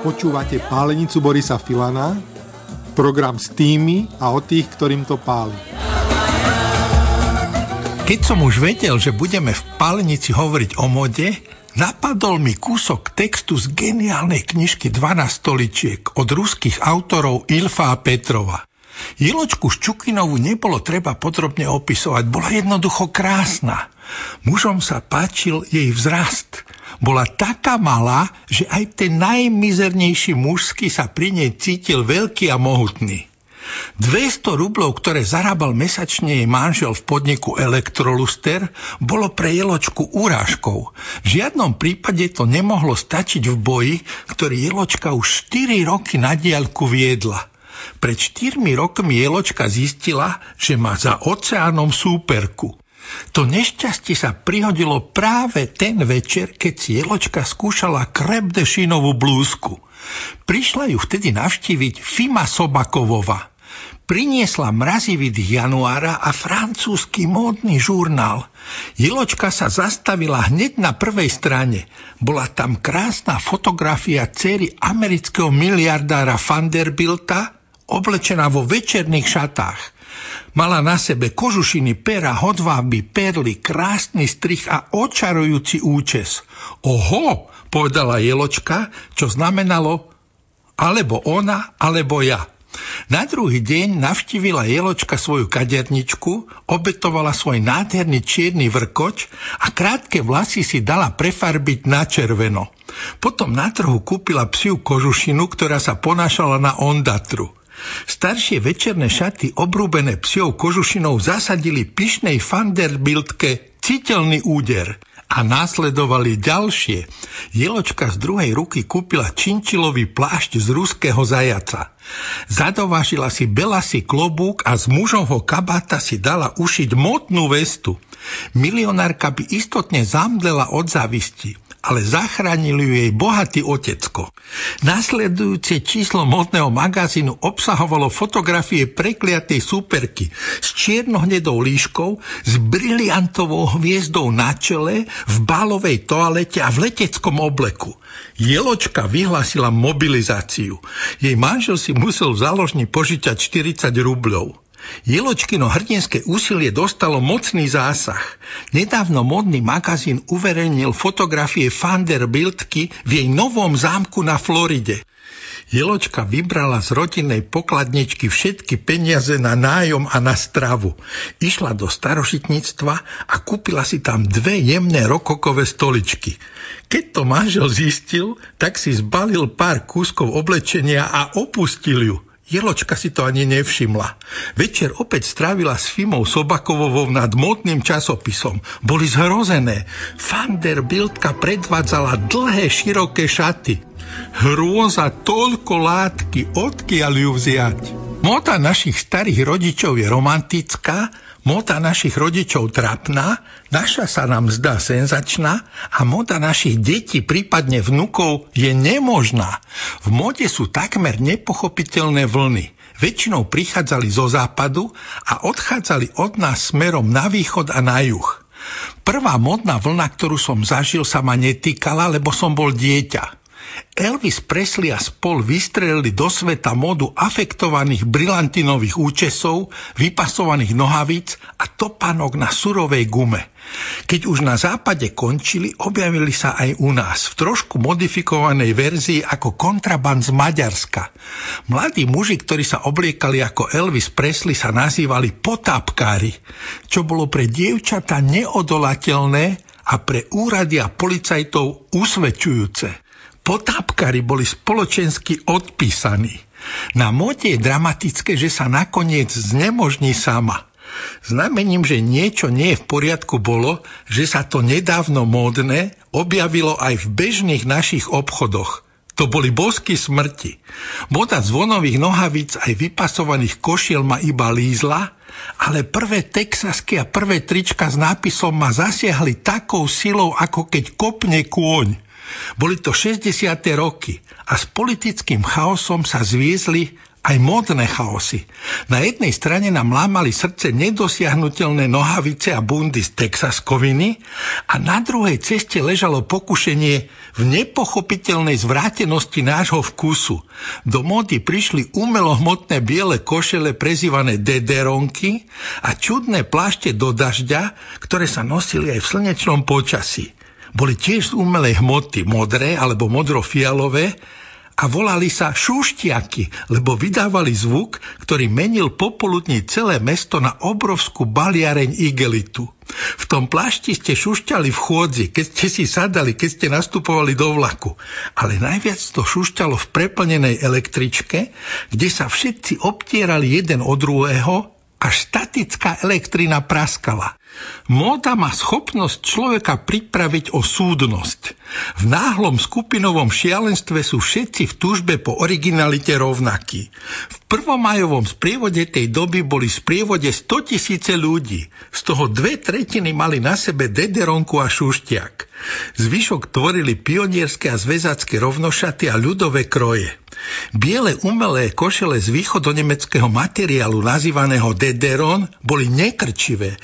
Počúvate pálenicu Borisa Filana, program s tými a o tých, ktorým to páli. Keď som už vedel, že budeme v pálenici hovoriť o mode, napadol mi kúsok textu z geniálnej knižky 12 stoličiek od ruských autorov Ilfa a Petrova. Jeločku Ščukinovu nebolo treba podrobne opisovať, bola jednoducho krásna. Mužom sa páčil jej vzrast – bola taká malá, že aj ten najmizernejší mužský sa pri nej cítil veľký a mohutný. 200 rublov, ktoré zarábal mesačne jej manžel v podniku Elektroluster, bolo pre Jeločku úrážkou. V žiadnom prípade to nemohlo stačiť v boji, ktorý Jeločka už 4 roky na diaľku viedla. Pred 4 rokmi Jeločka zistila, že má za oceánom súperku. To nešťastie sa prihodilo práve ten večer, keď si Jeločka skúšala krepdešinovú blúzku. Prišla ju vtedy navštíviť Fima Sobakovova. Priniesla mrazivý januára a francúzsky módny žurnál. Jeločka sa zastavila hneď na prvej strane. Bola tam krásna fotografia cery amerického miliardára Vanderbilta, oblečená vo večerných šatách – Mala na sebe kožušiny, pera, hodváby, perly, krásny strich a očarujúci účes. Oho, povedala Jeločka, čo znamenalo alebo ona, alebo ja. Na druhý deň navštívila Jeločka svoju kaderničku, obetovala svoj nádherný čierny vrkoč a krátke vlasy si dala prefarbiť na červeno. Potom na trhu kúpila psiu kožušinu, ktorá sa ponášala na ondatru. Staršie večerné šaty obrúbené psiou kožušinou zasadili pyšnej Vanderbildke citeľný úder a následovali ďalšie. Jeločka z druhej ruky kúpila činčilový plášť z ruského zajaca. Zadovážila si belasý klobúk a z mužovho kabáta si dala ušiť motnú vestu. Milionárka by istotne zamdlela od závisti ale zachránil ju jej bohatý otecko. Nasledujúce číslo modného magazínu obsahovalo fotografie prekliatej súperky s čiernohnedou líškou, s briliantovou hviezdou na čele, v balovej toalete a v leteckom obleku. Jeločka vyhlásila mobilizáciu. Jej manžel si musel v záložni požičať 40 rubľov. Jeločkino hrdinské úsilie dostalo mocný zásah. Nedávno modný magazín uverejnil fotografie Vanderbildky v jej novom zámku na Floride. Jeločka vybrala z rodinnej pokladničky všetky peniaze na nájom a na stravu. Išla do starošitníctva a kúpila si tam dve jemné rokokové stoličky. Keď to manžel zistil, tak si zbalil pár kúskov oblečenia a opustil ju – Jeločka si to ani nevšimla. Večer opäť strávila s Fimou Sobakovovou nad modným časopisom. Boli zhrozené. Vanderbildka predvádzala dlhé, široké šaty. Hrôza toľko látky, odkiaľ ju vziať. Mota našich starých rodičov je romantická, Moda našich rodičov trapná, naša sa nám zdá senzačná a moda našich detí, prípadne vnukov, je nemožná. V mode sú takmer nepochopiteľné vlny. Väčšinou prichádzali zo západu a odchádzali od nás smerom na východ a na juh. Prvá modná vlna, ktorú som zažil, sa ma netýkala, lebo som bol dieťa. Elvis Presley a spol vystrelili do sveta modu afektovaných brillantinových účesov, vypasovaných nohavíc a topánok na surovej gume. Keď už na západe končili, objavili sa aj u nás v trošku modifikovanej verzii ako kontraband z Maďarska. Mladí muži, ktorí sa obliekali ako Elvis Presley, sa nazývali potápkári, čo bolo pre dievčata neodolateľné a pre úrady a policajtov usvedčujúce. Potápkari boli spoločensky odpísaní. Na móde je dramatické, že sa nakoniec znemožní sama. Znamením, že niečo nie je v poriadku bolo, že sa to nedávno módne objavilo aj v bežných našich obchodoch. To boli bosky smrti. Moda zvonových nohavíc aj vypasovaných košiel ma iba lízla, ale prvé texasky a prvé trička s nápisom ma zasiahli takou silou, ako keď kopne kôň. Boli to 60. roky a s politickým chaosom sa zviezli aj módne chaosy. Na jednej strane nám lámali srdce nedosiahnutelné nohavice a bundy z Texaskoviny a na druhej ceste ležalo pokušenie v nepochopiteľnej zvrátenosti nášho vkusu. Do módy prišli umelohmotné biele košele prezývané dederonky a čudné plášte do dažďa, ktoré sa nosili aj v slnečnom počasí. Boli tiež z umelej hmoty, modré alebo modrofialové, a volali sa šúštiaky, lebo vydávali zvuk, ktorý menil popoludní celé mesto na obrovskú baliareň igelitu. V tom plášti ste šušťali v chôdzi, keď ste si sadali, keď ste nastupovali do vlaku. Ale najviac to šušťalo v preplnenej električke, kde sa všetci obtierali jeden od druhého, až statická elektrina praskala. Móda má schopnosť človeka pripraviť o súdnosť. V náhlom skupinovom šialenstve sú všetci v túžbe po originalite rovnakí. V prvomajovom sprievode tej doby boli v sprievode 100 tisíce ľudí. Z toho dve tretiny mali na sebe dederonku a šuštiak. Zvyšok tvorili pionierské a zväzacké rovnošaty a ľudové kroje. Biele umelé košele z východonemeckého materiálu nazývaného dederon boli nekrčivé.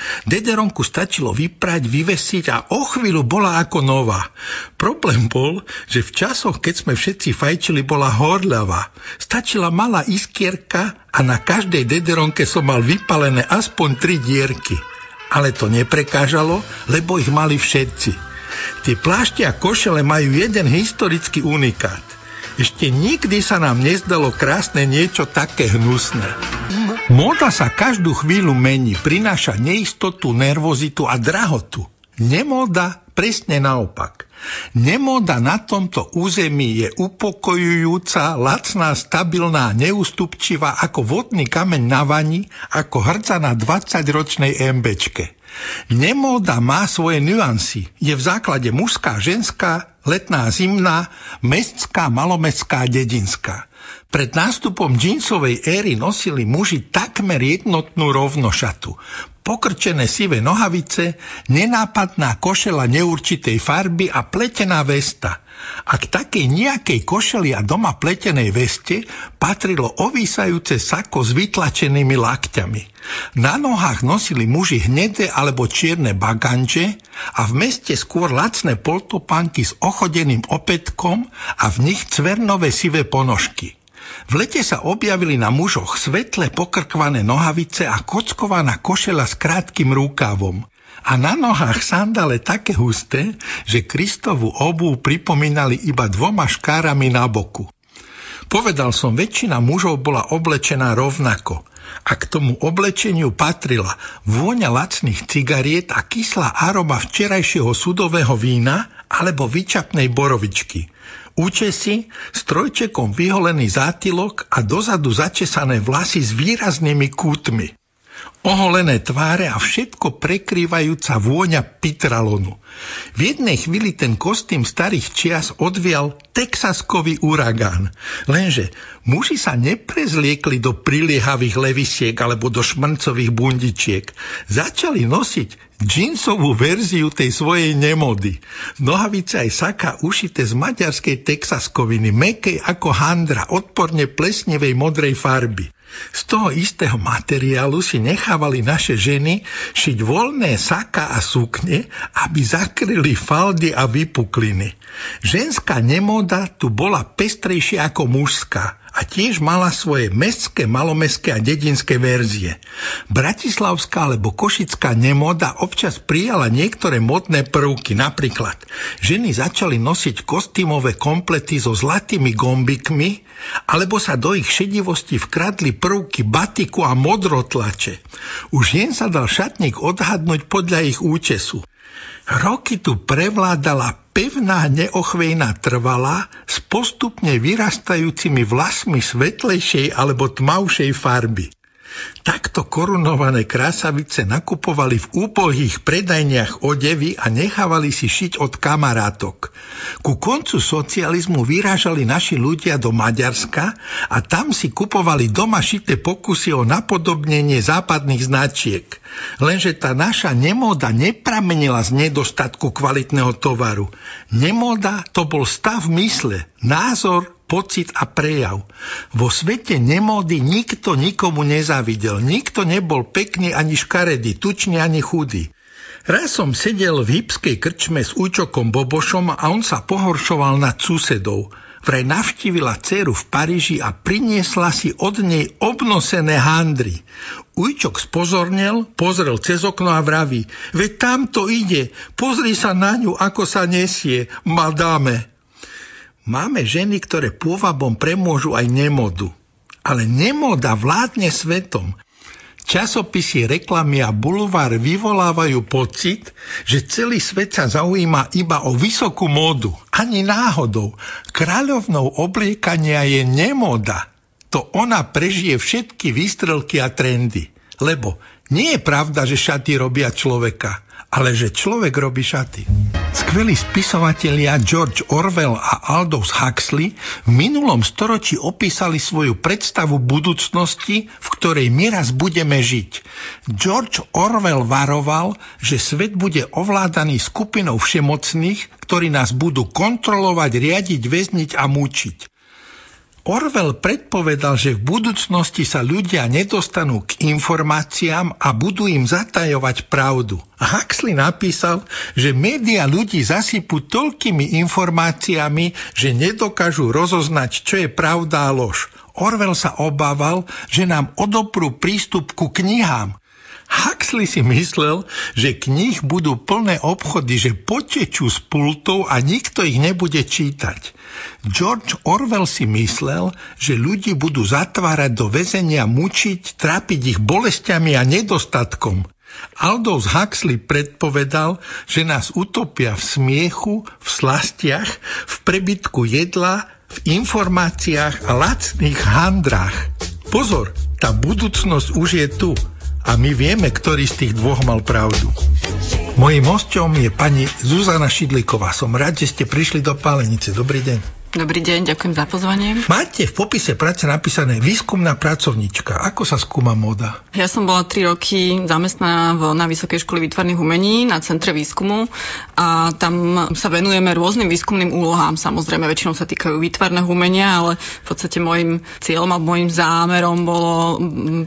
Dederonku stačilo vyprať, vyvesiť a o chvíľu bola ako nová. Problém bol, že v časoch, keď sme všetci fajčili, bola horľavá. Stačila malá iskierka a na každej dederonke som mal vypalené aspoň tri dierky. Ale to neprekážalo, lebo ich mali všetci. Tie plášte a košele majú jeden historický unikát. Ešte nikdy sa nám nezdalo krásne niečo také hnusné. Móda sa každú chvíľu mení, prináša neistotu, nervozitu a drahotu. Nemóda presne naopak. Nemóda na tomto území je upokojujúca, lacná, stabilná, neústupčivá ako vodný kameň na vani, ako hrdza na 20-ročnej MBčke. Nemóda má svoje nuancy. Je v základe mužská, ženská, letná, zimná, mestská, malomestská, dedinská. Pred nástupom džínsovej éry nosili muži takmer jednotnú rovnošatu. Pokrčené sivé nohavice, nenápadná košela neurčitej farby a pletená vesta – a k takej nejakej košeli a doma pletenej veste patrilo ovísajúce sako s vytlačenými lakťami. Na nohách nosili muži hnedé alebo čierne baganže a v meste skôr lacné poltopanky s ochodeným opätkom a v nich cvernové sivé ponožky. V lete sa objavili na mužoch svetle pokrkvané nohavice a kockovaná košela s krátkým rúkavom a na nohách sandále také husté, že Kristovu obu pripomínali iba dvoma škárami na boku. Povedal som, väčšina mužov bola oblečená rovnako a k tomu oblečeniu patrila vôňa lacných cigariet a kyslá aroma včerajšieho sudového vína alebo vyčapnej borovičky. Účesy, strojčekom vyholený zátilok a dozadu začesané vlasy s výraznými kútmi oholené tváre a všetko prekrývajúca vôňa pitralonu. V jednej chvíli ten kostým starých čias odvial texaskový uragán. Lenže muži sa neprezliekli do priliehavých levisiek alebo do šmrncových bundičiek. Začali nosiť džinsovú verziu tej svojej nemody. Nohavice aj saka ušité z maďarskej texaskoviny, mekej ako handra, odporne plesnevej modrej farby. Z toho istého materiálu si nechávali naše ženy šiť voľné saka a sukne, aby zakryli faldy a vypukliny. Ženská nemoda tu bola pestrejšia ako mužská a tiež mala svoje mestské, malomestské a dedinské verzie. Bratislavská alebo košická nemoda občas prijala niektoré modné prvky, napríklad ženy začali nosiť kostýmové komplety so zlatými gombikmi, alebo sa do ich šedivosti vkradli prvky batiku a modrotlače. Už jen sa dal šatník odhadnúť podľa ich účesu. Roky tu prevládala pevná neochvejná trvala s postupne vyrastajúcimi vlasmi svetlejšej alebo tmavšej farby. Takto korunované krásavice nakupovali v úbohých predajniach odevy a nechávali si šiť od kamarátok. Ku koncu socializmu vyrážali naši ľudia do Maďarska a tam si kupovali doma šité pokusy o napodobnenie západných značiek. Lenže tá naša nemóda nepramenila z nedostatku kvalitného tovaru. Nemóda to bol stav mysle, názor, pocit a prejav. Vo svete nemódy nikto nikomu nezavidel, nikto nebol pekný ani škaredý, tučný ani chudý. Raz som sedel v hybskej krčme s účokom Bobošom a on sa pohoršoval nad susedov. Vraj navštívila dceru v Paríži a priniesla si od nej obnosené handry. Ujčok spozornel, pozrel cez okno a vraví, veď tam to ide, pozri sa na ňu, ako sa nesie, madame. Máme ženy, ktoré pôvabom premôžu aj nemodu. Ale nemoda vládne svetom. Časopisy, reklamy a bulvár vyvolávajú pocit, že celý svet sa zaujíma iba o vysokú módu. Ani náhodou. Kráľovnou obliekania je nemoda. To ona prežije všetky výstrelky a trendy. Lebo nie je pravda, že šaty robia človeka ale že človek robí šaty. Skvelí spisovatelia George Orwell a Aldous Huxley v minulom storočí opísali svoju predstavu budúcnosti, v ktorej my raz budeme žiť. George Orwell varoval, že svet bude ovládaný skupinou všemocných, ktorí nás budú kontrolovať, riadiť, väzniť a mučiť. Orwell predpovedal, že v budúcnosti sa ľudia nedostanú k informáciám a budú im zatajovať pravdu. A Huxley napísal, že média ľudí zasypú toľkými informáciami, že nedokážu rozoznať, čo je pravda a lož. Orwell sa obával, že nám odoprú prístup ku knihám, Huxley si myslel, že kníh budú plné obchody, že potečú z pultov a nikto ich nebude čítať. George Orwell si myslel, že ľudí budú zatvárať do väzenia, mučiť, trápiť ich bolestiami a nedostatkom. Aldous Huxley predpovedal, že nás utopia v smiechu, v slastiach, v prebytku jedla, v informáciách a lacných handrách. Pozor, tá budúcnosť už je tu a my vieme, ktorý z tých dvoch mal pravdu. Mojím hostom je pani Zuzana Šidliková. Som rád, že ste prišli do Pálenice. Dobrý deň. Dobrý deň, ďakujem za pozvanie. Máte v popise práce napísané výskumná pracovníčka. Ako sa skúma moda? Ja som bola 3 roky zamestnaná na Vysokej škole výtvarných umení na Centre výskumu a tam sa venujeme rôznym výskumným úlohám. Samozrejme, väčšinou sa týkajú výtvarného umenia, ale v podstate môjim cieľom a môjim zámerom bolo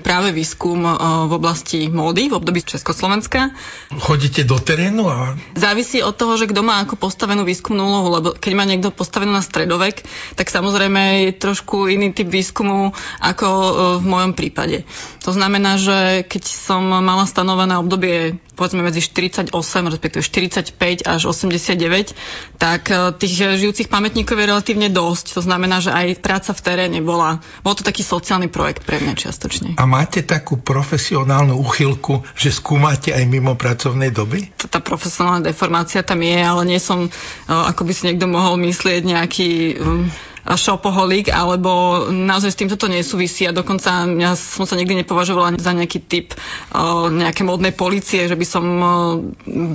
práve výskum e, v oblasti módy v období Československa. Chodíte do terénu? A... Závisí od toho, že kto má ako postavenú výskumnú úlohu, lebo keď má niekto postavenú na stredov človek, tak samozrejme je trošku iný typ výskumu ako e, v mojom prípade. To znamená, že keď som mala stanovené obdobie povedzme medzi 48, respektíve 45 až 89, tak e, tých žijúcich pamätníkov je relatívne dosť. To znamená, že aj práca v teréne bola, bol to taký sociálny projekt pre mňa čiastočne. A máte takú profesionálnu uchylku, že skúmate aj mimo pracovnej doby? Tá profesionálna deformácia tam je, ale nie som, e, ako by si niekto mohol myslieť, nejaký um, šopoholik, alebo naozaj s týmto to nesúvisí a dokonca ja som sa nikdy nepovažovala za nejaký typ nejaké modnej policie, že by som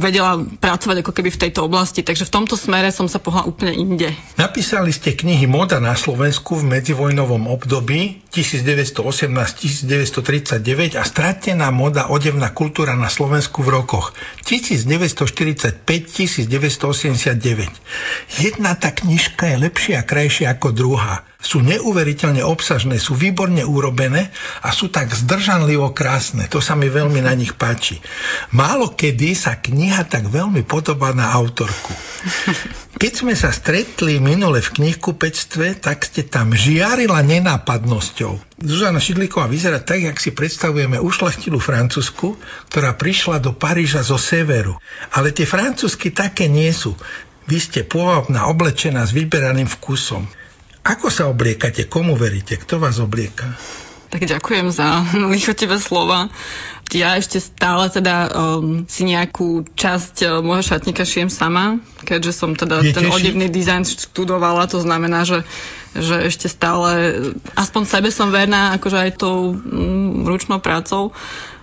vedela pracovať ako keby v tejto oblasti, takže v tomto smere som sa pohla úplne inde. Napísali ste knihy Moda na Slovensku v medzivojnovom období 1918-1939 a Stratená moda odevná kultúra na Slovensku v rokoch 1945-1989. Jedna tá knižka je lepšia a krajšia ako druhá. Sú neuveriteľne obsažné, sú výborne urobené a sú tak zdržanlivo krásne. To sa mi veľmi na nich páči. Málo kedy sa kniha tak veľmi podobá na autorku. Keď sme sa stretli minule v knihkupectve, tak ste tam žiarila nenápadnosťou. Zuzana Šidlíková vyzerá tak, jak si predstavujeme ušlachtilú francúzsku, ktorá prišla do Paríža zo severu. Ale tie francúzsky také nie sú. Vy ste pôvabná oblečená s vyberaným vkusom. Ako sa obliekate? Komu veríte? Kto vás oblieka? Tak ďakujem za lichotivé slova ja ešte stále teda um, si nejakú časť uh, môjho šatníka šijem sama, keďže som teda Je ten odevný dizajn študovala, to znamená, že že ešte stále, aspoň sebe som verná, akože aj tou um, ručnou prácou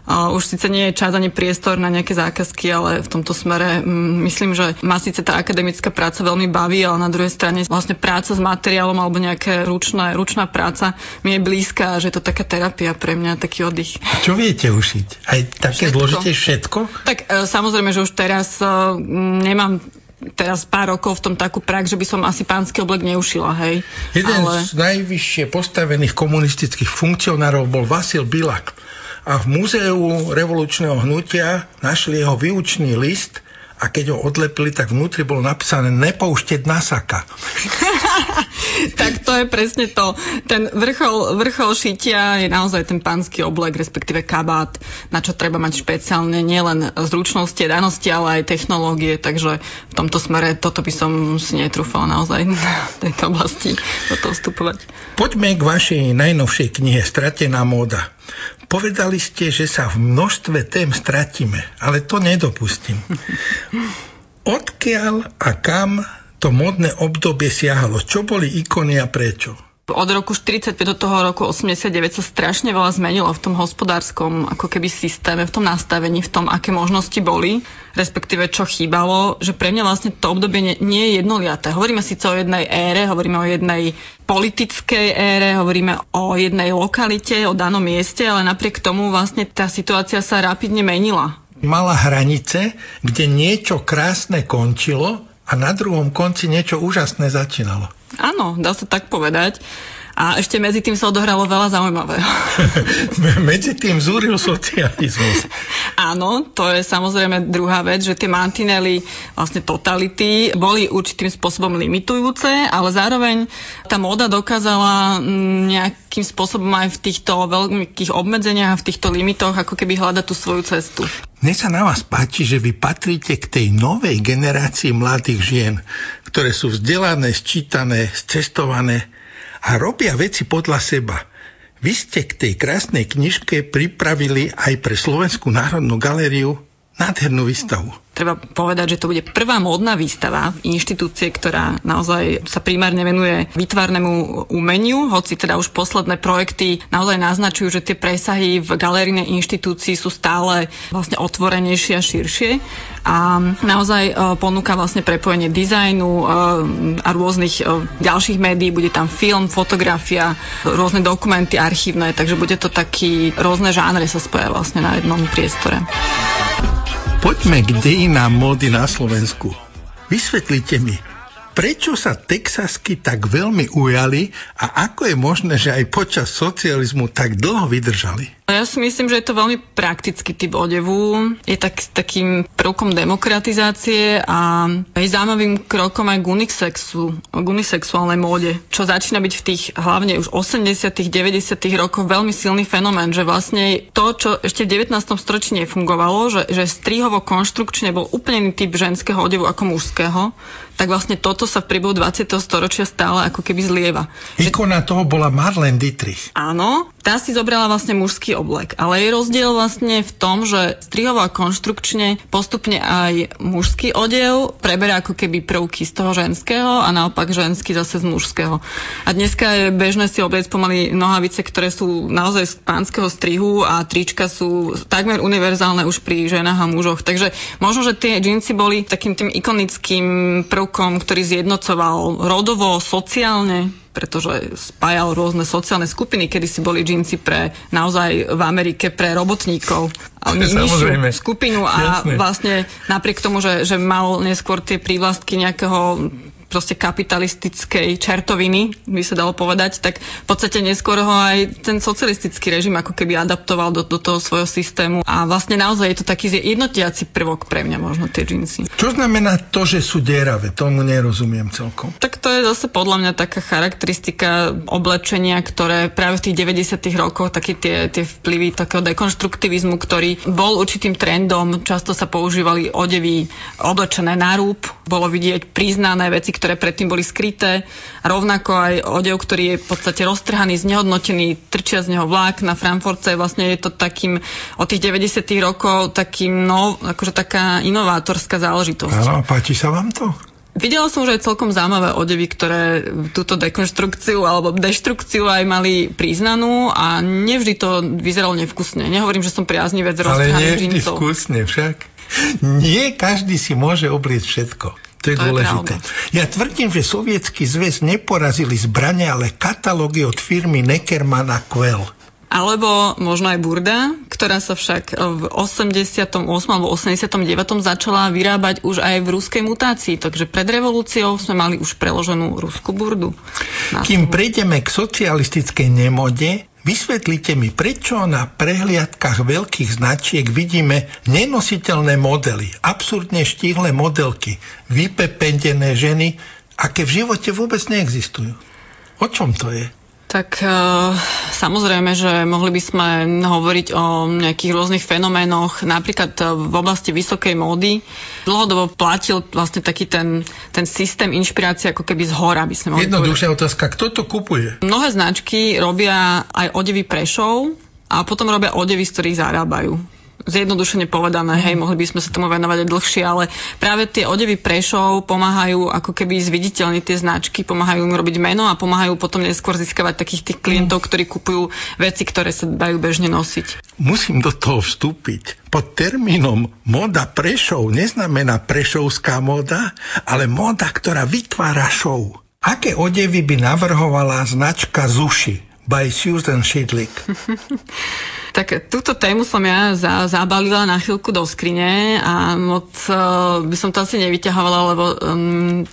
už síce nie je čas ani priestor na nejaké zákazky, ale v tomto smere mm, myslím, že ma síce tá akademická práca veľmi baví, ale na druhej strane vlastne práca s materiálom alebo nejaká ručná, ručná práca mi je blízka a že je to taká terapia pre mňa, taký oddych. Čo viete ušiť? Aj také všetko. zložite všetko? Tak e, samozrejme, že už teraz e, nemám teraz pár rokov v tom takú prax, že by som asi pánsky oblek neušila, hej. Jeden Ale... z najvyššie postavených komunistických funkcionárov bol Vasil Bilak a v Múzeu revolučného hnutia našli jeho výučný list a keď ho odlepili, tak vnútri bolo napísané nepoušteť nasaka. tak to je presne to. Ten vrchol, vrchol šitia je naozaj ten pánsky oblek, respektíve kabát, na čo treba mať špeciálne nielen zručnosti, danosti, ale aj technológie, takže v tomto smere toto by som si netrúfala naozaj v tejto oblasti do toho vstupovať. Poďme k vašej najnovšej knihe Stratená móda. Povedali ste, že sa v množstve tém stratíme, ale to nedopustím. Odkiaľ a kam to modné obdobie siahalo? Čo boli ikony a prečo? Od roku 45 do toho roku 89 sa strašne veľa zmenilo v tom hospodárskom ako keby systéme, v tom nastavení, v tom, aké možnosti boli, respektíve čo chýbalo, že pre mňa vlastne to obdobie nie, nie je jednoliaté. Hovoríme síce o jednej ére, hovoríme o jednej politickej ére, hovoríme o jednej lokalite, o danom mieste, ale napriek tomu vlastne tá situácia sa rapidne menila. Mala hranice, kde niečo krásne končilo a na druhom konci niečo úžasné začínalo. Áno, dá sa tak povedať. A ešte medzi tým sa odohralo veľa zaujímavého. medzi tým zúril socializmus. Áno, to je samozrejme druhá vec, že tie mantinely, vlastne totality, boli určitým spôsobom limitujúce, ale zároveň tá móda dokázala mm, nejakým spôsobom aj v týchto veľkých obmedzeniach a v týchto limitoch ako keby hľadať tú svoju cestu. Mne sa na vás páči, že vy patríte k tej novej generácii mladých žien, ktoré sú vzdelané, sčítané, cestované, a robia veci podľa seba. Vy ste k tej krásnej knižke pripravili aj pre Slovenskú národnú galériu nádhernú výstavu treba povedať, že to bude prvá módna výstava inštitúcie, ktorá naozaj sa primárne venuje výtvarnému umeniu, hoci teda už posledné projekty naozaj naznačujú, že tie presahy v galerijnej inštitúcii sú stále vlastne otvorenejšie a širšie a naozaj e, ponúka vlastne prepojenie dizajnu e, a rôznych e, ďalších médií, bude tam film, fotografia, rôzne dokumenty archívne, takže bude to taký rôzne žánre sa spoja vlastne na jednom priestore. Poďme k dejinám módy na Slovensku. Vysvetlite mi, prečo sa Texasky tak veľmi ujali a ako je možné, že aj počas socializmu tak dlho vydržali? No ja si myslím, že je to veľmi praktický typ odevu. Je tak, takým prvkom demokratizácie a je zaujímavým krokom aj k, unisexu, k unisexuálnej móde, čo začína byť v tých hlavne už 80 90 rokoch veľmi silný fenomén, že vlastne to, čo ešte v 19. storočí nefungovalo, že, že strihovo konštrukčne bol úplne typ ženského odevu ako mužského, tak vlastne toto sa v priebehu 20. storočia stále ako keby zlieva. Ikona toho bola Marlene Dietrich. Áno, tá si zobrala vlastne mužský oblek. Ale je rozdiel vlastne v tom, že strihovo a konštrukčne postupne aj mužský odev preberá ako keby prvky z toho ženského a naopak ženský zase z mužského. A dneska je bežné si obliec pomaly nohavice, ktoré sú naozaj z pánskeho strihu a trička sú takmer univerzálne už pri ženách a mužoch. Takže možno, že tie džínsy boli takým tým ikonickým prvkom, ktorý zjednocoval rodovo, sociálne pretože spájal rôzne sociálne skupiny, kedy si boli džínsy pre naozaj v Amerike pre robotníkov. Ale nižšiu skupinu a Jasne. vlastne napriek tomu, že, že mal neskôr tie prívlastky nejakého proste kapitalistickej čertoviny, by sa dalo povedať, tak v podstate neskôr ho aj ten socialistický režim ako keby adaptoval do, do toho svojho systému a vlastne naozaj je to taký jednotiaci prvok pre mňa možno tie džinsy. Čo znamená to, že sú dieravé? Tomu nerozumiem celkom. Tak to je zase podľa mňa taká charakteristika oblečenia, ktoré práve v tých 90 rokoch, také tie, tie vplyvy takého dekonštruktivizmu, ktorý bol určitým trendom, často sa používali odevy oblečené na rúb, bolo vidieť priznané veci, ktoré predtým boli skryté. Rovnako aj odev, ktorý je v podstate roztrhaný, znehodnotený, trčia z neho vlák na Frankfurtce. Vlastne je to takým od tých 90 rokov takým, no, akože taká inovátorská záležitosť. Áno, páči sa vám to? Videla som, že je celkom zaujímavé odevy, ktoré túto dekonštrukciu alebo deštrukciu aj mali priznanú a nevždy to vyzeralo nevkusne. Nehovorím, že som priaznivec roztrhaných Ale nevždy vkusne však. Nie každý si môže oblieť všetko. To je to dôležité. Je ja tvrdím, že sovietský zväz neporazili zbrania, ale katalógy od firmy Neckermann a Quell. alebo možno aj burda, ktorá sa však v 88. alebo 89. začala vyrábať už aj v ruskej mutácii, takže pred revolúciou sme mali už preloženú ruskú burdu. Kým prejdeme k socialistickej nemode, Vysvetlite mi, prečo na prehliadkach veľkých značiek vidíme nenositeľné modely, absurdne štíhle modelky, vypependené ženy, aké v živote vôbec neexistujú. O čom to je? Tak uh, samozrejme, že mohli by sme hovoriť o nejakých rôznych fenoménoch, napríklad e, v oblasti vysokej módy. Dlhodobo platil vlastne taký ten, ten systém inšpirácie ako keby z hora, by sme mohli Jednoduchšia otázka, kto to kupuje? Mnohé značky robia aj odevy prešov a potom robia odevy, z ktorých zarábajú zjednodušene povedané, hej, mohli by sme sa tomu venovať aj dlhšie, ale práve tie odevy prešov pomáhajú ako keby zviditeľniť tie značky, pomáhajú im robiť meno a pomáhajú potom neskôr získavať takých tých klientov, ktorí kupujú veci, ktoré sa dajú bežne nosiť. Musím do toho vstúpiť. Pod termínom moda prešov neznamená prešovská moda, ale moda, ktorá vytvára show. Aké odevy by navrhovala značka Zushi by Susan Shidlick? Tak túto tému som ja za, zabalila na chvíľku do skrine a moc uh, by som to asi nevyťahovala, lebo um,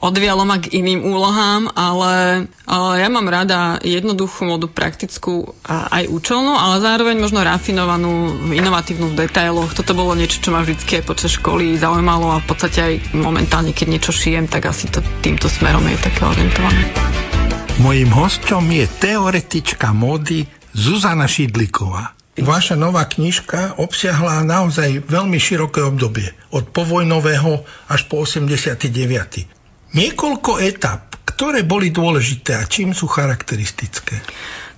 odvialo ma k iným úlohám, ale uh, ja mám rada jednoduchú modu, praktickú a aj účelnú, ale zároveň možno rafinovanú, inovatívnu v detailoch. Toto bolo niečo, čo ma vždy počas školy zaujímalo a v podstate aj momentálne, keď niečo šijem, tak asi to týmto smerom je také orientované. Mojím hostom je teoretička módy Zuzana Šidliková. Vaša nová knižka obsiahla naozaj veľmi široké obdobie, od povojnového až po 89. Niekoľko etap, ktoré boli dôležité a čím sú charakteristické?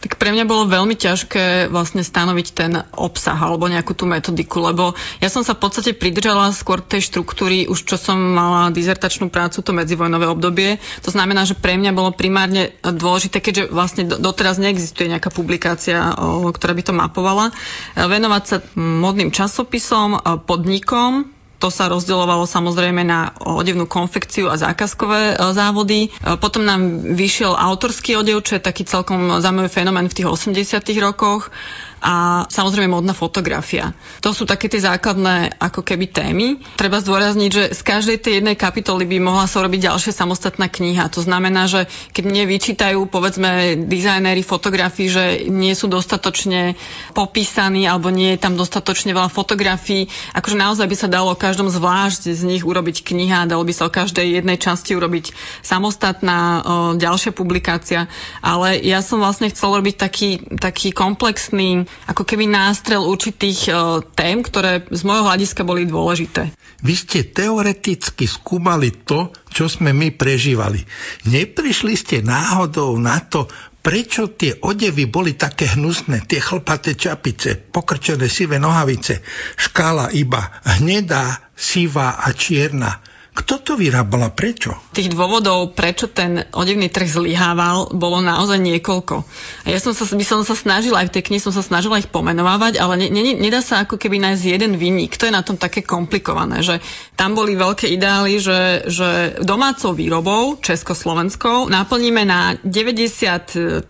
Tak pre mňa bolo veľmi ťažké vlastne stanoviť ten obsah alebo nejakú tú metodiku, lebo ja som sa v podstate pridržala skôr tej štruktúry, už čo som mala dizertačnú prácu, to medzivojnové obdobie. To znamená, že pre mňa bolo primárne dôležité, keďže vlastne doteraz neexistuje nejaká publikácia, ktorá by to mapovala, venovať sa modným časopisom, podnikom, to sa rozdeľovalo samozrejme na odevnú konfekciu a zákazkové e, závody. E, potom nám vyšiel autorský odev, čo je taký celkom zaujímavý fenomén v tých 80 rokoch a samozrejme modná fotografia. To sú také tie základné ako keby témy. Treba zdôrazniť, že z každej tej jednej kapitoly by mohla sa urobiť ďalšia samostatná kniha. To znamená, že keď mne vyčítajú povedzme dizajnéri fotografii, že nie sú dostatočne popísaní alebo nie je tam dostatočne veľa fotografií, akože naozaj by sa dalo o každom zvlášť z nich urobiť kniha, dalo by sa o každej jednej časti urobiť samostatná o, ďalšia publikácia. Ale ja som vlastne chcel robiť taký, taký komplexný ako keby nástrel určitých uh, tém, ktoré z môjho hľadiska boli dôležité. Vy ste teoreticky skúmali to, čo sme my prežívali. Neprišli ste náhodou na to, prečo tie odevy boli také hnusné, tie chlpaté čapice, pokrčené sivé nohavice, škála iba hnedá, sivá a čierna. Kto to vyrábala? Prečo? Tých dôvodov, prečo ten odevný trh zlyhával, bolo naozaj niekoľko. Ja som sa, by som sa snažila, aj v tej knihe som sa snažila ich pomenovávať, ale ne, ne, nedá sa ako keby nájsť jeden vinník. To je na tom také komplikované, že tam boli veľké ideály, že, že domácou výrobou, československou, naplníme na 95%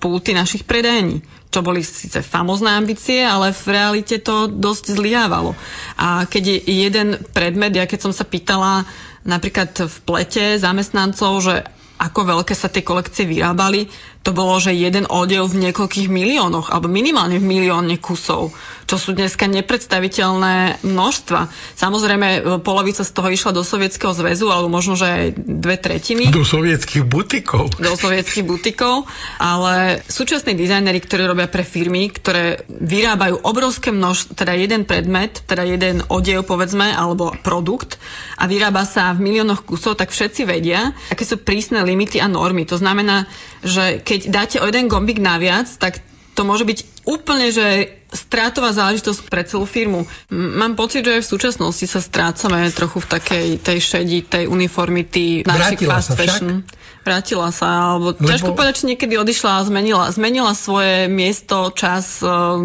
pulty našich predajní čo boli síce famozné ambície, ale v realite to dosť zlyhávalo. A keď je jeden predmet, ja keď som sa pýtala napríklad v plete zamestnancov, že ako veľké sa tie kolekcie vyrábali, to bolo, že jeden odev v niekoľkých miliónoch, alebo minimálne v milióne kusov, čo sú dneska nepredstaviteľné množstva. Samozrejme, e, polovica z toho išla do Sovietskeho zväzu, alebo možno, že aj dve tretiny. Do sovietských butikov. Do sovietských butikov, ale súčasní dizajneri, ktorí robia pre firmy, ktoré vyrábajú obrovské množstvo, teda jeden predmet, teda jeden odev, povedzme, alebo produkt a vyrába sa v miliónoch kusov, tak všetci vedia, aké sú prísne limity a normy. To znamená, že keď keď dáte o jeden gombík naviac, tak to môže byť úplne, že strátová záležitosť pre celú firmu. Mám pocit, že aj v súčasnosti sa strácame trochu v takej tej šedi, tej uniformity našich fast fashion. Však? Vrátila sa, alebo Lebo... ťažko povedať, či niekedy odišla a zmenila, zmenila svoje miesto, čas, um,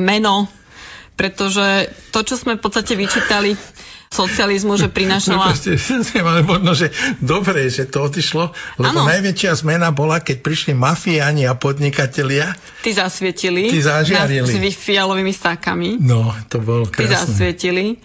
meno, pretože to, čo sme v podstate vyčítali socializmu, že prinašala... No, ale možno, že dobre, že to odišlo, lebo ano. najväčšia zmena bola, keď prišli mafiáni a podnikatelia. Ty zasvietili. Ty zažiarili. S fialovými sákami. No, to bolo krásne. Ty zasvietili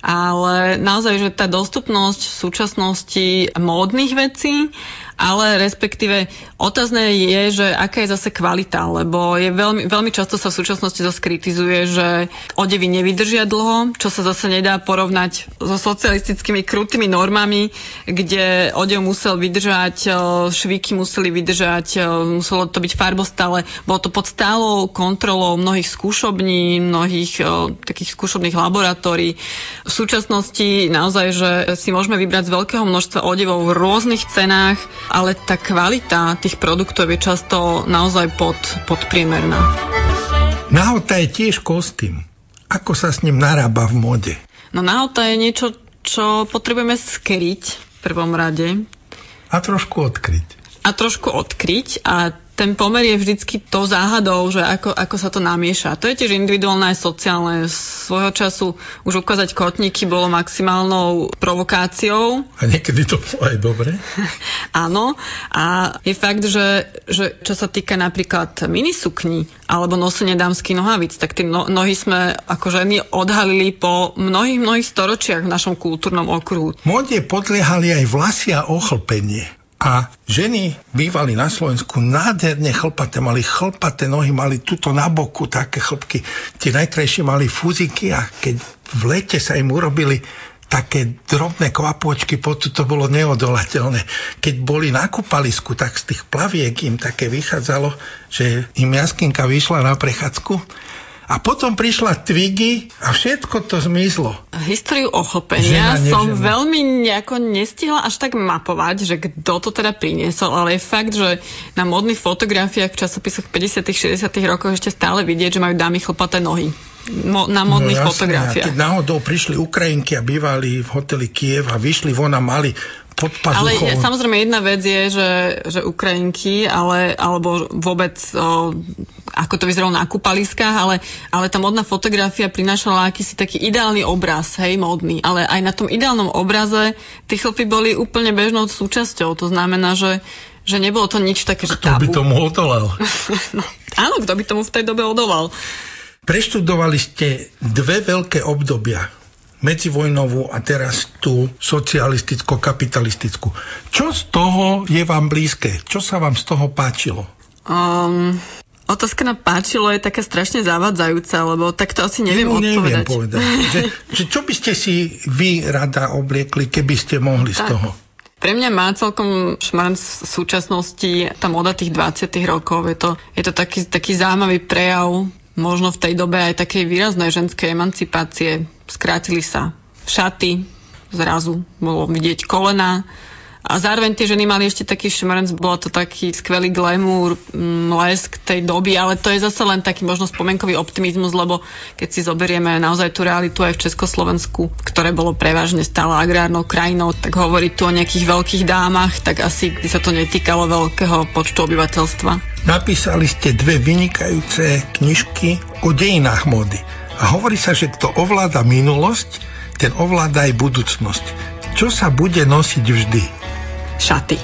ale naozaj, že tá dostupnosť v súčasnosti módnych vecí ale respektíve otázne je, že aká je zase kvalita, lebo je veľmi, veľmi často sa v súčasnosti zase kritizuje, že odevy nevydržia dlho, čo sa zase nedá porovnať so socialistickými krutými normami, kde odev musel vydržať, e, švíky museli vydržať, e, muselo to byť farbostále, bolo to pod stálou kontrolou mnohých skúšobní, mnohých e, takých skúšobných laboratórií. V súčasnosti naozaj, že si môžeme vybrať z veľkého množstva odevov v rôznych cenách, ale tá kvalita tých produktov je často naozaj pod, podpriemerná. Nahota je tiež kostým. Ako sa s ním narába v mode? No nahota je niečo, čo potrebujeme skryť v prvom rade. A trošku odkryť. A trošku odkryť a ten pomer je vždycky to záhadou, že ako, ako sa to namieša. To je tiež individuálne aj sociálne. Svojho času už ukázať kotníky bolo maximálnou provokáciou. A niekedy to bolo aj dobre. Áno. A je fakt, že, že čo sa týka napríklad minisukní alebo nosenie dámskych nohavíc, tak tie no, nohy sme ako ženy odhalili po mnohých, mnohých storočiach v našom kultúrnom okruhu. Mode podliehali aj vlasy a ochlpenie. A ženy bývali na Slovensku nádherne chlpaté, mali chlpaté nohy, mali tuto na boku také chlpky. Tie najkrajšie mali fúziky a keď v lete sa im urobili také drobné kvapôčky, potom to bolo neodolateľné. Keď boli na kúpalisku, tak z tých plaviek im také vychádzalo, že im jaskinka vyšla na prechádzku a potom prišla Twiggy a všetko to zmizlo. Históriu ochopenia žena, som veľmi nejako nestihla až tak mapovať, že kto to teda priniesol, ale je fakt, že na modných fotografiách v časopisoch 50 60 rokoch ešte stále vidieť, že majú dámy chlpaté nohy mo, na modných no, jasne, fotografiách. Keď náhodou prišli Ukrajinky a bývali v hoteli Kiev a vyšli von a mali pod Ale je, samozrejme jedna vec je, že, že Ukrajinky, ale, alebo vôbec o, ako to vyzeralo na kúpaliskách, ale, ale tá modná fotografia prinášala akýsi taký ideálny obraz, hej, modný. Ale aj na tom ideálnom obraze tí chlpy boli úplne bežnou súčasťou. To znamená, že že nebolo to nič také, že Kto by tomu odolal? no, áno, kto by tomu v tej dobe odolal. Preštudovali ste dve veľké obdobia medzivojnovú a teraz tú socialisticko-kapitalistickú. Čo z toho je vám blízke? Čo sa vám z toho páčilo? Um, otázka na páčilo je taká strašne zavadzajúca, lebo tak to asi neviem no, odpovedať. Neviem povedať. že, že čo by ste si vy rada obliekli, keby ste mohli tak. z toho? Pre mňa má celkom šmarn v súčasnosti tá moda tých 20 rokov. Je to, je to taký, taký zaujímavý prejav možno v tej dobe aj takej výraznej ženskej emancipácie skrátili sa šaty, zrazu bolo vidieť kolena, a zároveň tie ženy mali ešte taký šmrnc, bolo to taký skvelý glamour, mm, lesk tej doby, ale to je zase len taký možno spomenkový optimizmus, lebo keď si zoberieme naozaj tú realitu aj v Československu, ktoré bolo prevažne stále agrárnou krajinou, tak hovorí tu o nejakých veľkých dámach, tak asi by sa to netýkalo veľkého počtu obyvateľstva. Napísali ste dve vynikajúce knižky o dejinách módy. Hovorí sa, že kto ovláda minulosť, ten ovláda aj budúcnosť. Čo sa bude nosiť vždy? Šaty.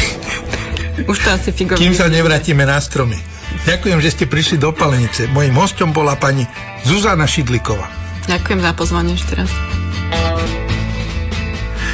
Už to asi figovne. Kým sa nevrátime na stromy. Ďakujem, že ste prišli do Palenice. Mojím hostom bola pani Zuzana Šidliková. Ďakujem za pozvanie ešte raz.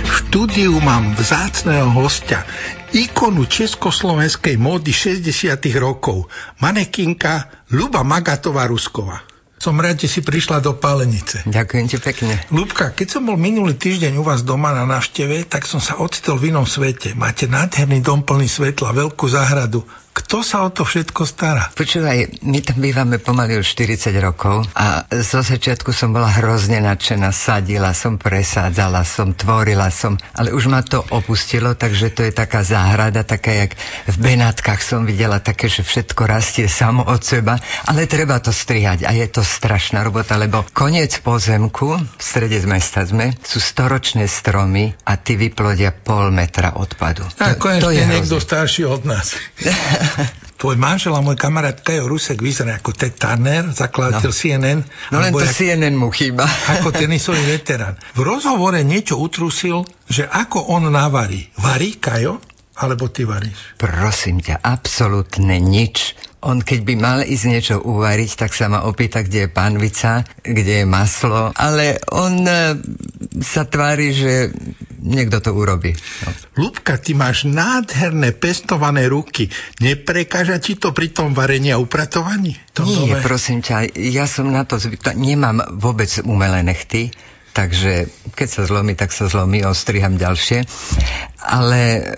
V štúdiu mám vzácného hostia, ikonu československej módy 60 rokov, manekinka Luba Magatová Rusková. Som rád, že si prišla do Pálenice. Ďakujem ti pekne. Lubka, keď som bol minulý týždeň u vás doma na návšteve, tak som sa ocitol v inom svete. Máte nádherný dom plný svetla, veľkú záhradu. Kto sa o to všetko stará? Počúvaj, my tam bývame pomaly už 40 rokov a zo začiatku som bola hrozne nadšená, sadila som, presádzala som, tvorila som, ale už ma to opustilo, takže to je taká záhrada, taká jak v Benátkach som videla také, že všetko rastie samo od seba, ale treba to strihať a je to strašná robota, lebo koniec pozemku, v strede mesta sme, sú storočné stromy a ty vyplodia pol metra odpadu. A to, to je niekto starší od nás. tvoj manžel a môj kamarát Kajo Rusek vyzerá ako Ted Turner, zakladateľ no. CNN. No len to jak, CNN mu chýba. Ako tenisový veterán. V rozhovore niečo utrusil, že ako on navarí. Varí Kajo? Alebo ty varíš? Prosím ťa, absolútne nič. On keď by mal ísť niečo uvariť, tak sa ma opýta, kde je panvica, kde je maslo, ale on e, sa tvári, že niekto to urobí. No. Lubka, ty máš nádherné pestované ruky. Neprekáža ti to pri tom varení a upratovaní? To Nie, nové? prosím ťa, ja som na to zvykla. Nemám vôbec umelé nechty takže keď sa zlomí, tak sa zlomí, ostriham ďalšie. Ale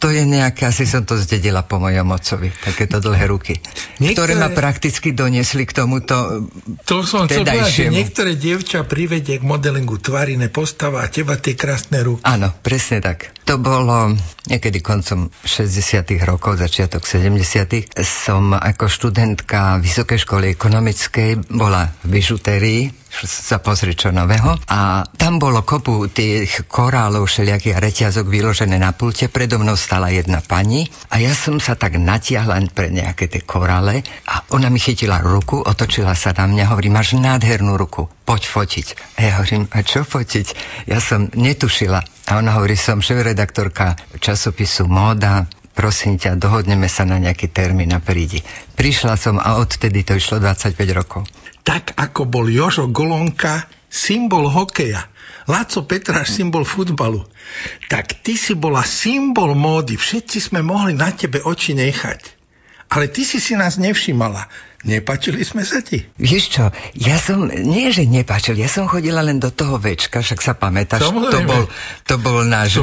to je nejaké, asi som to zdedila po mojom ocovi, takéto dlhé ruky, niektoré, ktoré ma prakticky doniesli k tomuto To som chcel povedať, že niektoré dievča privedie k modelingu tvarine postava a teba tie krásne ruky. Áno, presne tak. To bolo niekedy koncom 60 rokov, začiatok 70 Som ako študentka Vysokej školy ekonomickej bola v bižutérii sa pozrieť čo nového. A tam bolo kopu tých korálov všelijakých reťazok vyložené na pulte. Predo mnou stala jedna pani a ja som sa tak natiahla pre nejaké tie korále a ona mi chytila ruku, otočila sa na mňa, hovorí, máš nádhernú ruku, poď fotiť. A ja hovorím, a čo fotiť? Ja som netušila. A ona hovorí, som šéf-redaktorka časopisu Móda, prosím ťa, dohodneme sa na nejaký termín a prídi. Prišla som a odtedy to išlo 25 rokov tak ako bol Jožo Golonka symbol hokeja, Laco Petráš symbol futbalu, tak ty si bola symbol módy. Všetci sme mohli na tebe oči nechať. Ale ty si si nás nevšimala. Nepačili sme sa ti? Vieš čo, ja som, nie že nepačil, ja som chodila len do toho večka, však sa pamätáš, to bol, to bol náš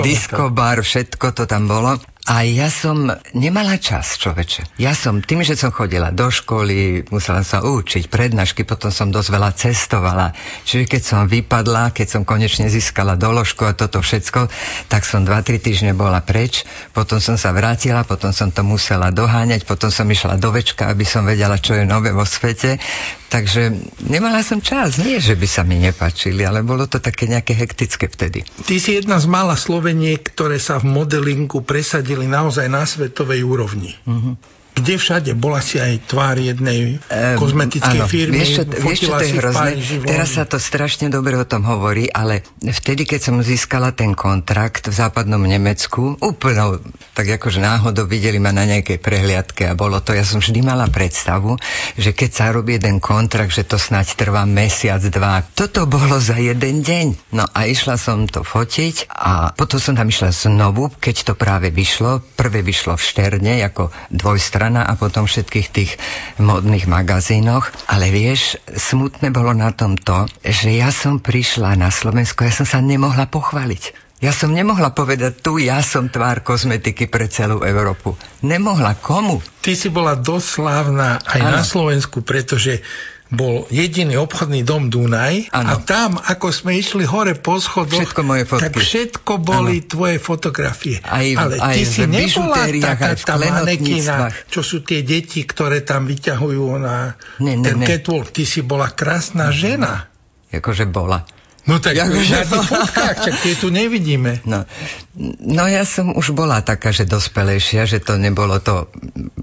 disco bar, všetko to tam bolo. A ja som nemala čas, človeče. Ja som, tým, že som chodila do školy, musela sa učiť prednášky, potom som dosť veľa cestovala. Čiže keď som vypadla, keď som konečne získala doložku a toto všetko, tak som 2-3 týždne bola preč, potom som sa vrátila, potom som to musela doháňať, potom som išla do večka, aby som vedela, čo je nové vo svete. Takže nemala som čas, nie, že by sa mi nepačili, ale bolo to také nejaké hektické vtedy. Ty si jedna z mála Sloveniek, ktoré sa v modelingu presadili naozaj na svetovej úrovni. Mm-hmm kde všade bola si aj tvár jednej um, kozmetickej áno, firmy. Vieš, čo, vieš, čo to je hrozné? Teraz sa to strašne dobre o tom hovorí, ale vtedy, keď som získala ten kontrakt v západnom Nemecku, úplne tak akože náhodou videli ma na nejakej prehliadke a bolo to, ja som vždy mala predstavu, že keď sa robí jeden kontrakt, že to snáď trvá mesiac, dva. Toto bolo za jeden deň. No a išla som to fotiť a potom som tam išla znovu, keď to práve vyšlo. Prvé vyšlo v Šterne ako dvojstrana strana a potom všetkých tých modných magazínoch. Ale vieš, smutné bolo na tom to, že ja som prišla na Slovensko, ja som sa nemohla pochváliť. Ja som nemohla povedať, tu ja som tvár kozmetiky pre celú Európu. Nemohla. Komu? Ty si bola doslávna aj ano. na Slovensku, pretože bol jediný obchodný dom Dunaj ano. a tam, ako sme išli hore po schodoch, všetko moje fotky. tak všetko boli ano. tvoje fotografie. Aj, Ale aj ty si nebola taká tá manekína, čo sú tie deti, ktoré tam vyťahujú na ne, ne, ten ne. catwalk. Ty si bola krásna žena. Akože bola. No tak ja, na tých fotkách, čak tie tu nevidíme. No, no ja som už bola taká, že dospelejšia, že to nebolo to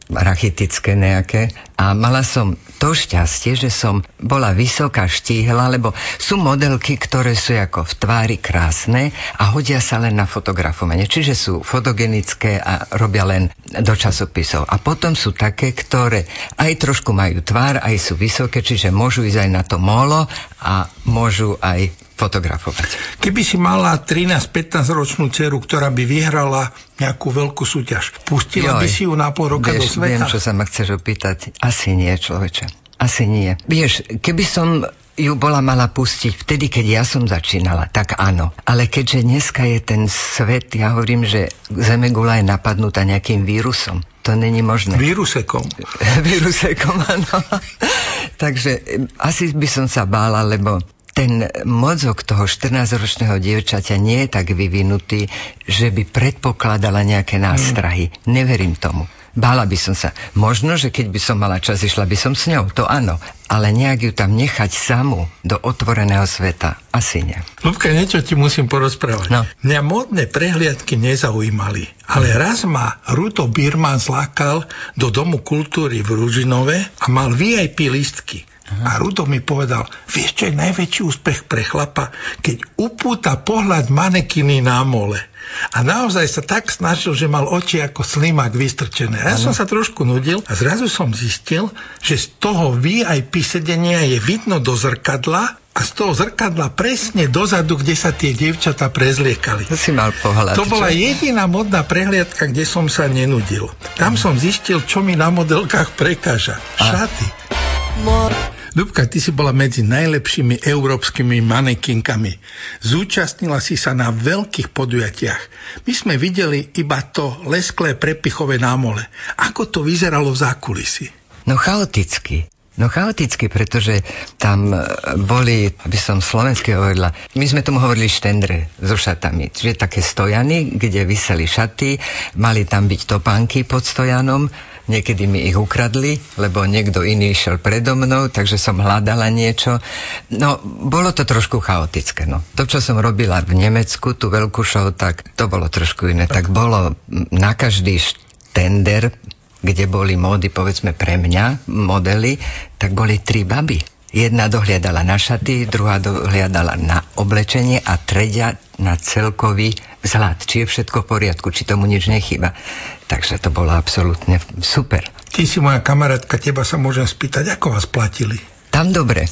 rachitické nejaké. A mala som to šťastie, že som bola vysoká, štíhla, lebo sú modelky, ktoré sú ako v tvári krásne a hodia sa len na fotografovanie. Čiže sú fotogenické a robia len do časopisov. A potom sú také, ktoré aj trošku majú tvár, aj sú vysoké, čiže môžu ísť aj na to molo a môžu aj fotografovať. Keby si mala 13-15 ročnú dceru, ktorá by vyhrala nejakú veľkú súťaž, pustila Joj, by si ju na pol roka vieš, do sveta? Viem, čo sa ma chceš opýtať. Asi nie, človeče. Asi nie. Vieš, keby som ju bola mala pustiť vtedy, keď ja som začínala, tak áno. Ale keďže dneska je ten svet, ja hovorím, že Zemegula je napadnutá nejakým vírusom. To není možné. Vírusekom. Vírusekom, áno. Takže asi by som sa bála, lebo ten mozog toho 14-ročného dievčaťa nie je tak vyvinutý, že by predpokladala nejaké nástrahy. Mm. Neverím tomu. Bála by som sa. Možno, že keď by som mala čas, išla by som s ňou, to áno. Ale nejak ju tam nechať samú do otvoreného sveta, asi nie. Lubka, niečo ti musím porozprávať. No. Mňa modné prehliadky nezaujímali, ale raz ma Ruto Birman zlákal do Domu kultúry v Ružinove a mal VIP listky. A Rudo mi povedal, vieš, čo je najväčší úspech pre chlapa, keď upúta pohľad manekiny na mole. A naozaj sa tak snažil, že mal oči ako slimák vystrčené. A ja ano. som sa trošku nudil a zrazu som zistil, že z toho VIP sedenia je vidno do zrkadla a z toho zrkadla presne dozadu, kde sa tie dievčatá prezliekali. To si mal pohľad. To bola čo? jediná modná prehliadka, kde som sa nenudil. Tam som zistil, čo mi na modelkách prekáža. Šaty. Dubka, ty si bola medzi najlepšími európskymi manekinkami. Zúčastnila si sa na veľkých podujatiach. My sme videli iba to lesklé prepichové námole. Ako to vyzeralo v zákulisi? No chaoticky. No chaoticky, pretože tam e, boli, aby som slovenské hovorila, my sme tomu hovorili štendre so šatami, čiže také stojany, kde vyseli šaty, mali tam byť topánky pod stojanom, Niekedy mi ich ukradli, lebo niekto iný išiel predo mnou, takže som hľadala niečo. No, bolo to trošku chaotické. No. To, čo som robila v Nemecku, tú veľkú show, tak to bolo trošku iné. Tak bolo na každý tender, kde boli módy, povedzme pre mňa, modely, tak boli tri baby. Jedna dohliadala na šaty, druhá dohliadala na oblečenie a tretia na celkový vzhľad, či je všetko v poriadku, či tomu nič nechýba. Takže to bolo absolútne super. Ty si moja kamarátka, teba sa môžem spýtať, ako vás platili? Tam dobre.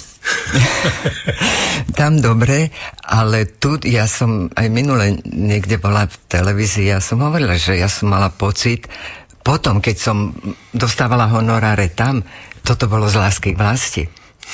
Tam dobre, ale tu ja som aj minule niekde bola v televízii, ja som hovorila, že ja som mala pocit, potom, keď som dostávala honoráre tam, toto bolo z lásky k vlasti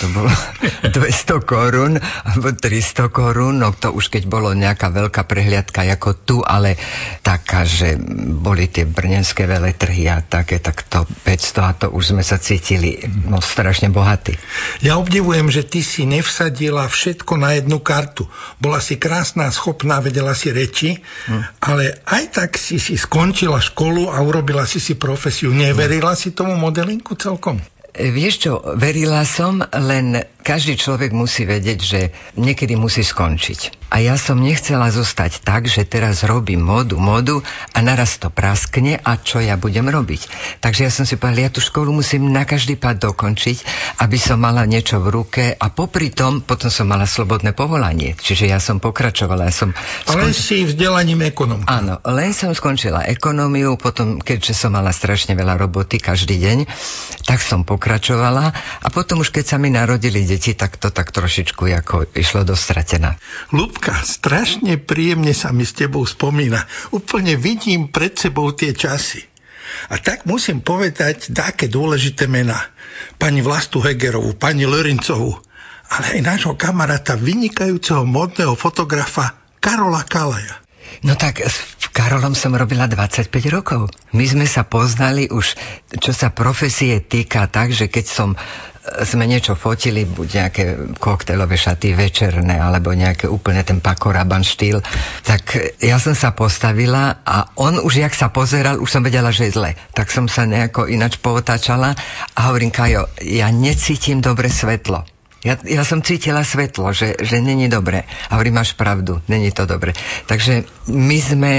to bolo 200 korún alebo 300 korún, no to už keď bolo nejaká veľká prehliadka ako tu, ale taká, že boli tie brnenské veletrhy a také, tak to 500 a to už sme sa cítili no, strašne bohatí. Ja obdivujem, že ty si nevsadila všetko na jednu kartu. Bola si krásna, schopná, vedela si reči, hm. ale aj tak si si skončila školu a urobila si si profesiu. Neverila hm. si tomu modelinku celkom? Vieš čo, verila som, len každý človek musí vedieť, že niekedy musí skončiť. A ja som nechcela zostať tak, že teraz robím modu, modu a naraz to praskne a čo ja budem robiť. Takže ja som si povedala, ja tú školu musím na každý pád dokončiť, aby som mala niečo v ruke a popri tom potom som mala slobodné povolanie. Čiže ja som pokračovala. Ja som Ale si vzdelaním ekonom. Áno, len som skončila ekonómiu, potom keďže som mala strašne veľa roboty každý deň, tak som pokračovala a potom už keď sa mi narodili deti, tak to tak trošičku ako išlo do stratená. Lubka, strašne príjemne sa mi s tebou spomína. Úplne vidím pred sebou tie časy. A tak musím povedať také dôležité mená. Pani Vlastu Hegerovú, pani Lorincovú, ale aj nášho kamaráta, vynikajúceho modného fotografa Karola Kalaja. No tak s Karolom som robila 25 rokov. My sme sa poznali už, čo sa profesie týka tak, že keď som sme niečo fotili, buď nejaké koktejlové šaty večerné, alebo nejaké úplne ten pakoraban štýl, tak ja som sa postavila a on už, jak sa pozeral, už som vedela, že je zle. Tak som sa nejako inač pootáčala a hovorím, Kajo, ja necítim dobre svetlo. Ja, ja som cítila svetlo, že, že není dobre. A hovorím, máš pravdu, není to dobre. Takže my sme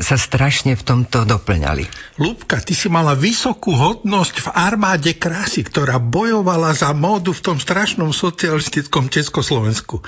sa strašne v tomto doplňali. Lúbka, ty si mala vysokú hodnosť v armáde krásy, ktorá bojovala za módu v tom strašnom socialistickom Československu.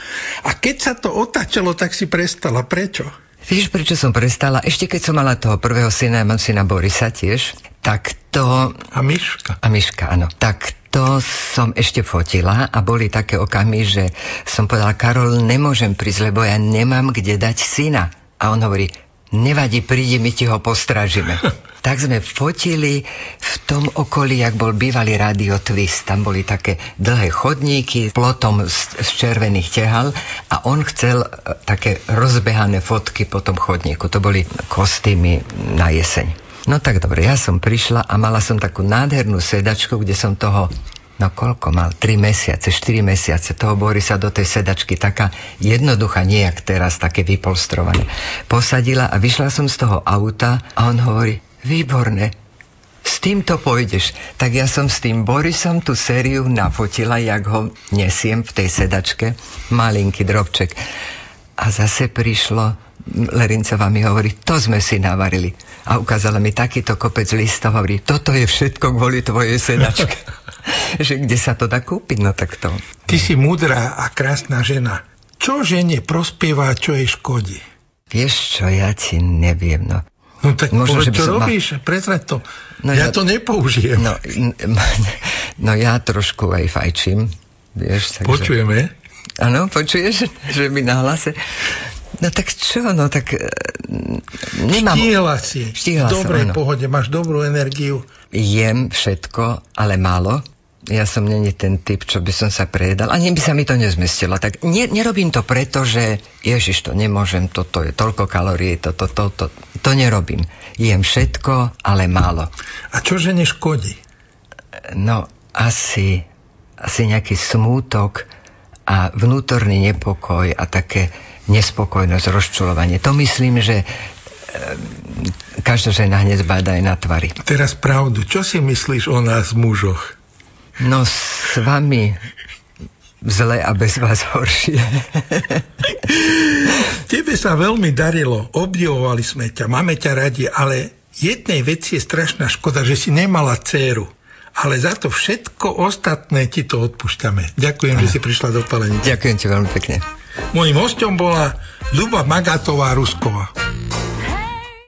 A keď sa to otáčalo, tak si prestala. Prečo? Vieš, prečo som prestala? Ešte keď som mala toho prvého syna, mám syna Borisa tiež, tak to... A Miška. A Miška, áno. Tak to som ešte fotila a boli také okamy, že som povedala, Karol, nemôžem prísť, lebo ja nemám kde dať syna. A on hovorí, nevadí, prídi, my ti ho postražíme. tak sme fotili v tom okolí, jak bol bývalý Radio Twist. Tam boli také dlhé chodníky, plotom z, z červených tehal a on chcel e, také rozbehané fotky po tom chodníku. To boli kostýmy na jeseň. No tak dobre, ja som prišla a mala som takú nádhernú sedačku, kde som toho No koľko mal? 3 mesiace, 4 mesiace. Toho Borisa do tej sedačky taká jednoduchá, nie jak teraz, také vypolstrované. Posadila a vyšla som z toho auta a on hovorí, výborné, týmto pôjdeš. Tak ja som s tým Borisom tú sériu nafotila, jak ho nesiem v tej sedačke, malinký drobček. A zase prišlo, Lerincová mi hovorí, to sme si navarili. A ukázala mi takýto kopec listov, hovorí, toto je všetko kvôli tvojej sedačke. že kde sa to dá kúpiť, no tak to. Ty si múdra a krásna žena. Čo žene prospieva, čo jej škodí? Vieš čo, ja ti neviem, no. No tak Možno, povedz, čo robíš, ma... prezrať to. No ja, ja to nepoužijem. No, no ja trošku aj fajčím, vieš. Takže... Počujeme. Áno, počuješ, že mi na hlase. No tak čo, no tak e, nemám... Štíhla si, Štíhla v dobrej som, pohode, máš dobrú energiu. Jem všetko, ale málo ja som není ten typ, čo by som sa prejedal. Ani by sa mi to nezmestilo. Tak ne, nerobím to preto, že ježiš, to nemôžem, toto je toľko kalórií, toto, toto, to, to, to nerobím. Jem všetko, ale málo. A čo že neškodí? No, asi, asi nejaký smútok a vnútorný nepokoj a také nespokojnosť, rozčulovanie. To myslím, že e, každá žena hneď zbadá aj na tvary. Teraz pravdu, čo si myslíš o nás mužoch? No s vami zle a bez vás horšie. Tebe sa veľmi darilo, obdivovali sme ťa, máme ťa radi, ale jednej veci je strašná škoda, že si nemala dceru. Ale za to všetko ostatné ti to odpúšťame. Ďakujem, že si prišla do Palenice. Ďakujem ti veľmi pekne. Mojím hostom bola Luba Magatová Rusková.